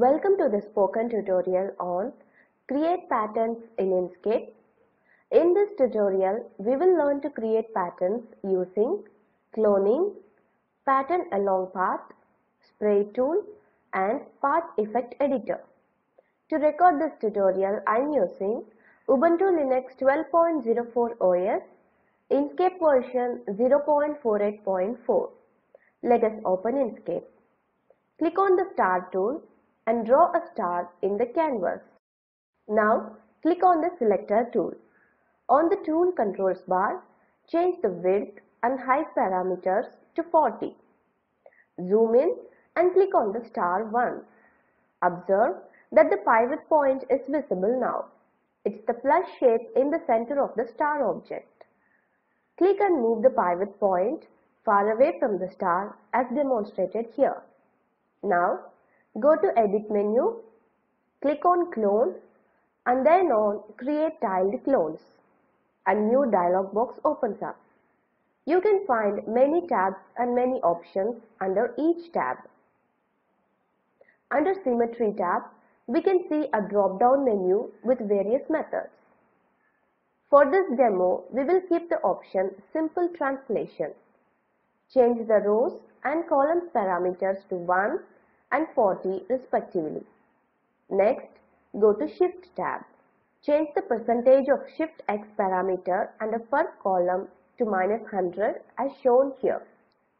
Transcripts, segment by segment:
Welcome to the spoken tutorial on Create Patterns in Inkscape. In this tutorial, we will learn to create patterns using cloning, pattern along path, spray tool and path effect editor. To record this tutorial, I am using Ubuntu Linux 12.04 OS, Inkscape version 0.48.4. Let us open Inkscape. Click on the star tool and draw a star in the canvas. Now click on the selector tool. On the tool controls bar, change the width and height parameters to 40. Zoom in and click on the star once. Observe that the pivot point is visible now. It's the plus shape in the center of the star object. Click and move the pivot point far away from the star as demonstrated here. Now go to edit menu, click on clone and then on create tiled clones. A new dialog box opens up. You can find many tabs and many options under each tab. Under symmetry tab, we can see a drop down menu with various methods. For this demo, we will keep the option simple translation. Change the rows and columns parameters to 1 and 40 respectively. Next, go to Shift tab. Change the percentage of Shift X parameter and a per column to minus 100 as shown here.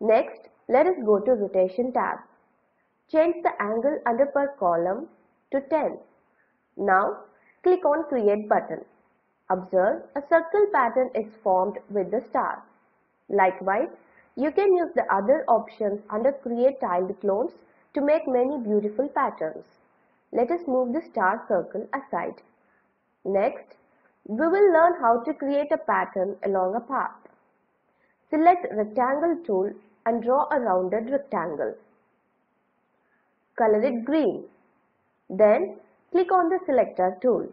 Next, let us go to Rotation tab. Change the angle under per column to 10. Now, click on Create button. Observe a circle pattern is formed with the star. Likewise, you can use the other options under Create Tiled Clones to make many beautiful patterns. Let us move the star circle aside. Next, we will learn how to create a pattern along a path. Select Rectangle tool and draw a rounded rectangle. Color it green. Then, click on the Selector tool.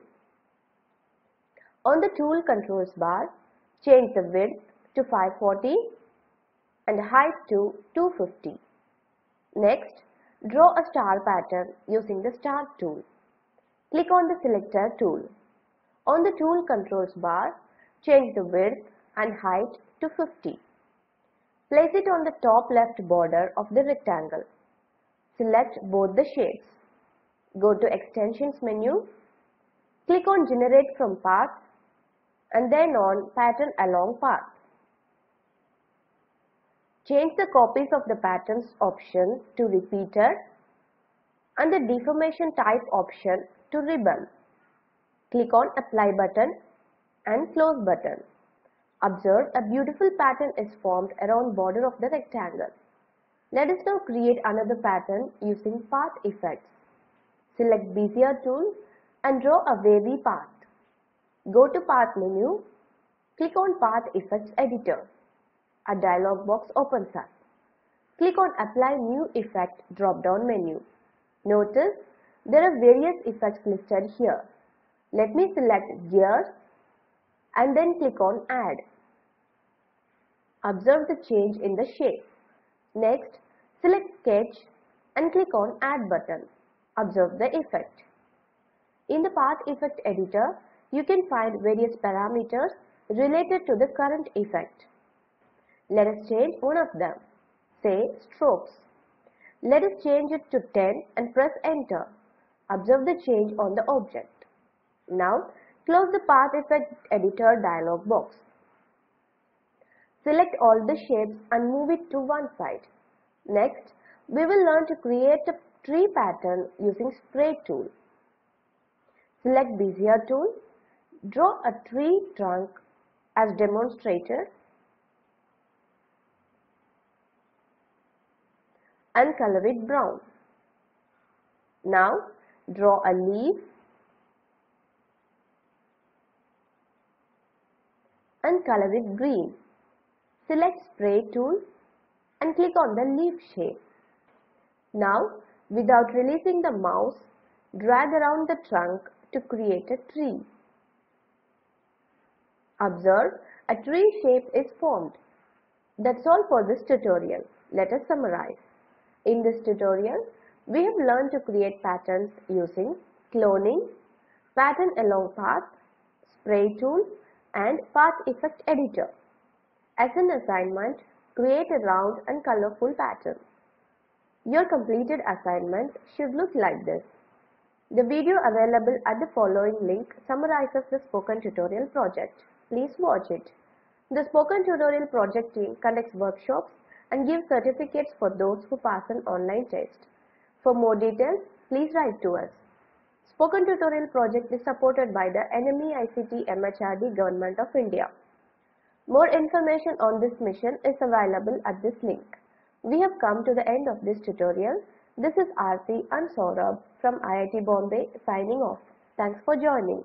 On the tool controls bar, change the width to 540 and height to 250. Next, draw a star pattern using the star tool. Click on the selector tool. On the tool controls bar, change the width and height to 50. Place it on the top left border of the rectangle. Select both the shapes. Go to extensions menu. Click on generate from path and then on pattern along path. Change the copies of the patterns option to repeated and the deformation type option to ribbon. Click on apply button and close button. Observe a beautiful pattern is formed around border of the rectangle. Let us now create another pattern using path effects. Select Bezier tool and draw a wavy path. Go to Path menu, click on Path Effects Editor. A dialog box opens up. Click on Apply New Effect drop-down menu. Notice there are various effects listed here. Let me select Gears and then click on Add. Observe the change in the shape. Next, select Sketch and click on Add button. Observe the effect. In the Path Effect Editor, you can find various parameters related to the current effect. Let us change one of them, say strokes. Let us change it to 10 and press enter. Observe the change on the object. Now close the Path Effect Editor dialog box. Select all the shapes and move it to one side. Next, we will learn to create a tree pattern using Spray tool. Select Bezier tool Draw a tree trunk as demonstrated and color it brown. Now draw a leaf and color it green. Select spray tool and click on the leaf shape. Now without releasing the mouse, drag around the trunk to create a tree. Observe, a tree shape is formed. That's all for this tutorial. Let us summarize. In this tutorial, We have learned to create patterns using cloning, pattern along path, spray tool and path effect editor. As an assignment, create a round and colorful pattern. Your completed assignment should look like this. The video available at the following link summarizes the spoken tutorial project. Please watch it. The spoken tutorial project team conducts workshops and give certificates for those who pass an online test. For more details, please write to us. Spoken Tutorial project is supported by the NME ICT MHRD Government of India. More information on this mission is available at this link. We have come to the end of this tutorial. This is Aarti and Saurabh from IIT Bombay signing off. Thanks for joining.